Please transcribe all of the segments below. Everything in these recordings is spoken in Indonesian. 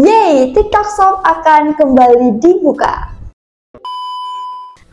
Yeay, TikTok Shop akan kembali dibuka.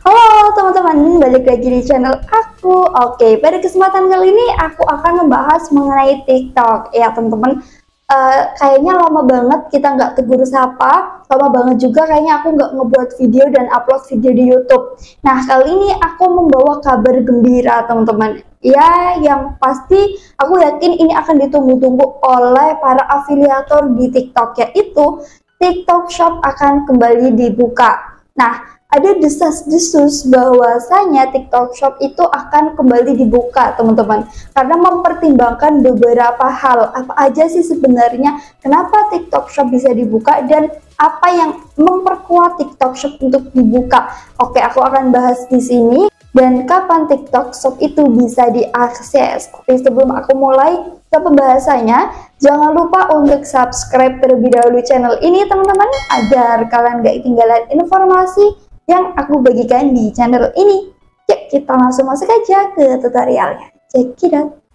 Halo teman-teman, balik lagi di channel aku. Oke, pada kesempatan kali ini aku akan membahas mengenai TikTok. Ya teman-teman, uh, kayaknya lama banget kita nggak tegur sapa. Lama banget juga kayaknya aku nggak ngebuat video dan upload video di YouTube. Nah, kali ini aku membawa kabar gembira teman-teman ya yang pasti aku yakin ini akan ditunggu-tunggu oleh para afiliator di TikTok yaitu TikTok Shop akan kembali dibuka. Nah, ada desas-desus bahwasanya TikTok Shop itu akan kembali dibuka, teman-teman. Karena mempertimbangkan beberapa hal. Apa aja sih sebenarnya kenapa TikTok Shop bisa dibuka dan apa yang memperkuat TikTok Shop untuk dibuka? Oke, aku akan bahas di sini dan kapan TikTok Shop itu bisa diakses. Tapi sebelum aku mulai ke pembahasannya, jangan lupa untuk subscribe terlebih dahulu channel ini teman-teman agar kalian gak ketinggalan informasi yang aku bagikan di channel ini. Yuk kita langsung masuk aja ke tutorialnya. Out.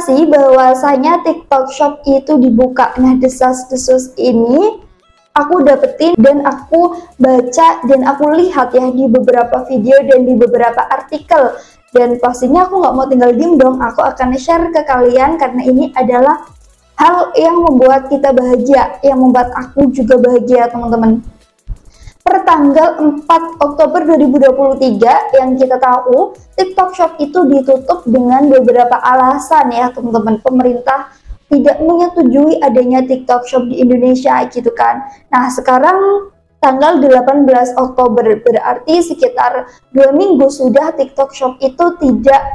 Informasi bahwasanya TikTok Shop itu dibuka. Nah, desas-desus ini aku dapetin dan aku baca dan aku lihat ya di beberapa video dan di beberapa artikel. Dan pastinya aku nggak mau tinggal diem dong, aku akan share ke kalian karena ini adalah hal yang membuat kita bahagia, yang membuat aku juga bahagia teman-teman per tanggal 4 Oktober 2023 yang kita tahu TikTok Shop itu ditutup dengan beberapa alasan ya teman-teman. Pemerintah tidak menyetujui adanya TikTok Shop di Indonesia gitu kan. Nah sekarang tanggal 18 Oktober berarti sekitar dua minggu sudah TikTok Shop itu tidak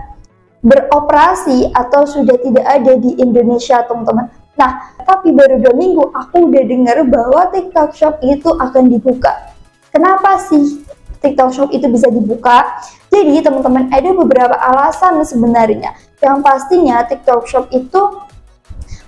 beroperasi atau sudah tidak ada di Indonesia teman-teman. Nah, tapi baru dua minggu aku udah dengar bahwa TikTok Shop itu akan dibuka. Kenapa sih TikTok Shop itu bisa dibuka? Jadi teman-teman ada beberapa alasan sebenarnya. Yang pastinya TikTok Shop itu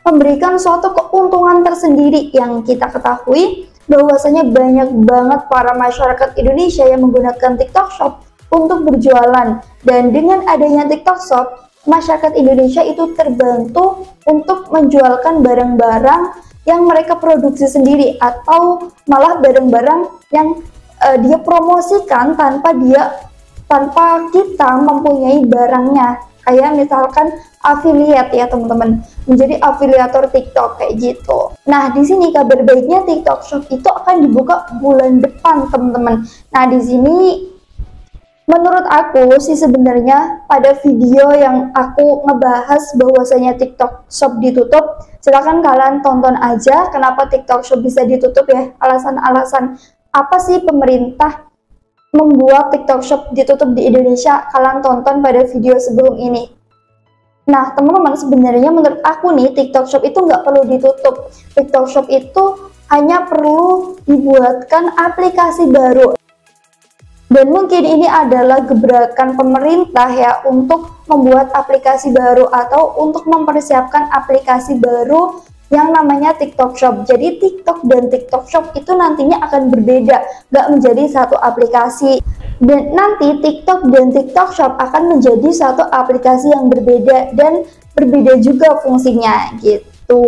memberikan suatu keuntungan tersendiri yang kita ketahui bahwasanya banyak banget para masyarakat Indonesia yang menggunakan TikTok Shop untuk berjualan dan dengan adanya TikTok Shop masyarakat Indonesia itu terbantu untuk menjualkan barang-barang yang mereka produksi sendiri atau malah barang-barang yang uh, dia promosikan tanpa dia tanpa kita mempunyai barangnya kayak misalkan affiliate ya teman-teman menjadi afiliator TikTok kayak gitu. Nah di sini kabar baiknya TikTok Shop itu akan dibuka bulan depan teman-teman. Nah di sini menurut aku sih sebenarnya pada video yang aku ngebahas bahwasanya TikTok Shop ditutup, silahkan kalian tonton aja kenapa TikTok Shop bisa ditutup ya alasan-alasan apa sih pemerintah membuat TikTok Shop ditutup di Indonesia? Kalian tonton pada video sebelum ini. Nah, teman-teman, sebenarnya menurut aku nih, TikTok Shop itu nggak perlu ditutup. TikTok Shop itu hanya perlu dibuatkan aplikasi baru. Dan mungkin ini adalah gebrakan pemerintah ya untuk membuat aplikasi baru atau untuk mempersiapkan aplikasi baru yang namanya TikTok Shop. Jadi TikTok dan TikTok Shop itu nantinya akan berbeda, nggak menjadi satu aplikasi. Dan nanti TikTok dan TikTok Shop akan menjadi satu aplikasi yang berbeda dan berbeda juga fungsinya gitu.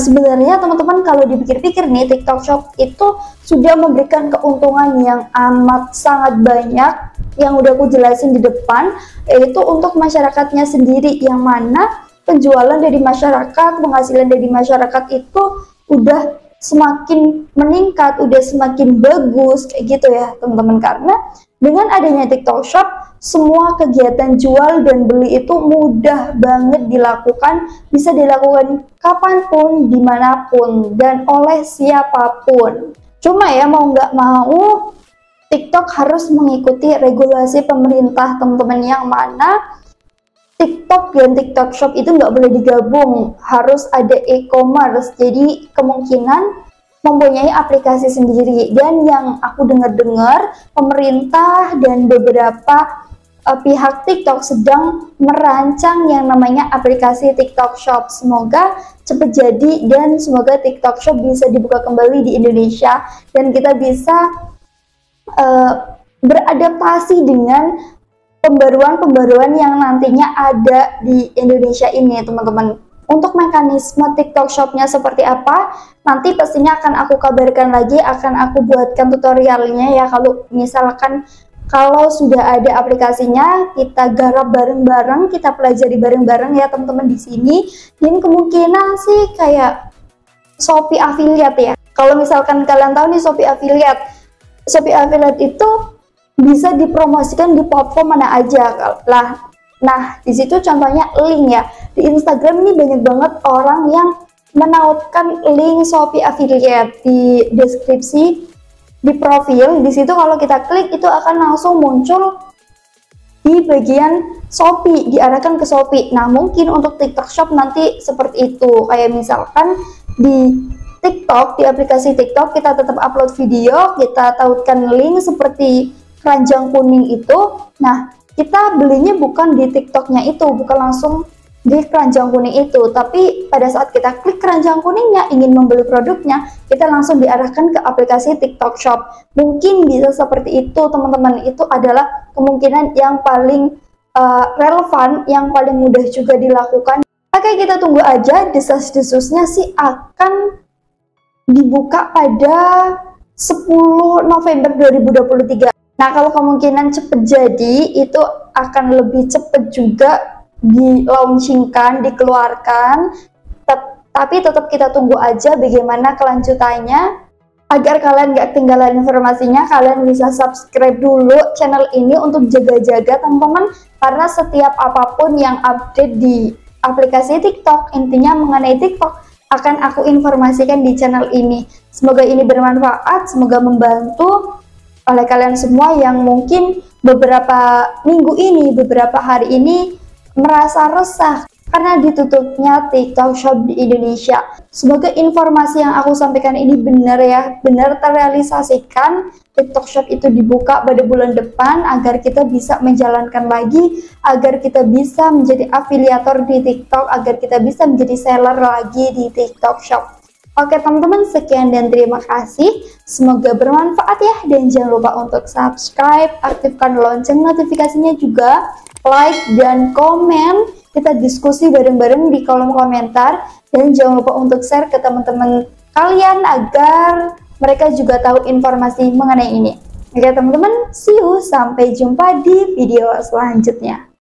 Sebenarnya teman-teman kalau dipikir-pikir nih TikTok Shop itu sudah memberikan keuntungan yang amat sangat banyak yang udah aku jelasin di depan yaitu untuk masyarakatnya sendiri yang mana penjualan dari masyarakat, penghasilan dari masyarakat itu udah semakin meningkat, udah semakin bagus kayak gitu ya teman-teman karena dengan adanya TikTok Shop semua kegiatan jual dan beli itu mudah banget dilakukan, bisa dilakukan kapan pun, di mana pun, dan oleh siapa pun. Cuma ya mau nggak mau TikTok harus mengikuti regulasi pemerintah teman-teman yang mana TikTok dan TikTok Shop itu nggak boleh digabung, harus ada e-commerce. Jadi kemungkinan mempunyai aplikasi sendiri. Dan yang aku dengar-dengar, pemerintah dan beberapa uh, pihak TikTok sedang merancang yang namanya aplikasi TikTok Shop. Semoga cepat jadi dan semoga TikTok Shop bisa dibuka kembali di Indonesia dan kita bisa uh, beradaptasi dengan pembaruan-pembaruan yang nantinya ada di Indonesia ini, teman-teman. Untuk mekanisme TikTok Shop-nya seperti apa, nanti pastinya akan aku kabarkan lagi, akan aku buatkan tutorialnya ya kalau misalkan kalau sudah ada aplikasinya, kita garap bareng-bareng, kita pelajari bareng-bareng ya teman-teman di sini. Dan kemungkinan sih kayak Shopee affiliate ya. Kalau misalkan kalian tahu nih Shopee affiliate, Shopee affiliate itu bisa dipromosikan di platform mana aja lah. Nah, di situ contohnya link ya. Di Instagram ini banyak banget orang yang menautkan link Shopee affiliate di deskripsi di profil di situ kalau kita klik itu akan langsung muncul di bagian Shopee diarahkan ke Shopee nah mungkin untuk TikTok Shop nanti seperti itu kayak misalkan di TikTok di aplikasi TikTok kita tetap upload video kita tautkan link seperti keranjang kuning itu nah kita belinya bukan di TikToknya itu bukan langsung di keranjang kuning itu tapi pada saat kita klik keranjang kuningnya ingin membeli produknya kita langsung diarahkan ke aplikasi TikTok Shop. Mungkin bisa seperti itu teman-teman. Itu adalah kemungkinan yang paling uh, relevan yang paling mudah juga dilakukan. Oke kita tunggu aja desas-desusnya sih akan dibuka pada 10 November 2023 nah kalau kemungkinan cepet jadi itu akan lebih cepet juga di launchingkan, dikeluarkan, tapi tetap kita tunggu aja bagaimana kelanjutannya. Agar kalian gak ketinggalan informasinya kalian bisa subscribe dulu channel ini untuk jaga-jaga teman-teman. Karena setiap apa pun yang update di aplikasi TikTok intinya mengenai TikTok akan aku informasikan di channel ini. Semoga ini bermanfaat semoga membantu oleh kalian semua yang mungkin beberapa minggu ini beberapa hari ini merasa resah karena ditutupnya TikTok Shop di Indonesia. Semoga informasi yang aku sampaikan ini benar ya, benar terrealisasikan TikTok Shop itu dibuka pada bulan depan agar kita bisa menjalankan lagi, agar kita bisa menjadi afiliator di TikTok, agar kita bisa menjadi seller lagi di TikTok Shop. Oke teman-teman, sekian dan terima kasih. Semoga bermanfaat ya. Dan jangan lupa untuk subscribe, aktifkan lonceng notifikasinya juga like, dan komen. Kita diskusi bareng-bareng di kolom komentar. Dan jangan lupa untuk share ke teman-teman kalian agar mereka juga tahu informasi mengenai ini. Oke teman-teman, see you. Sampai jumpa di video selanjutnya.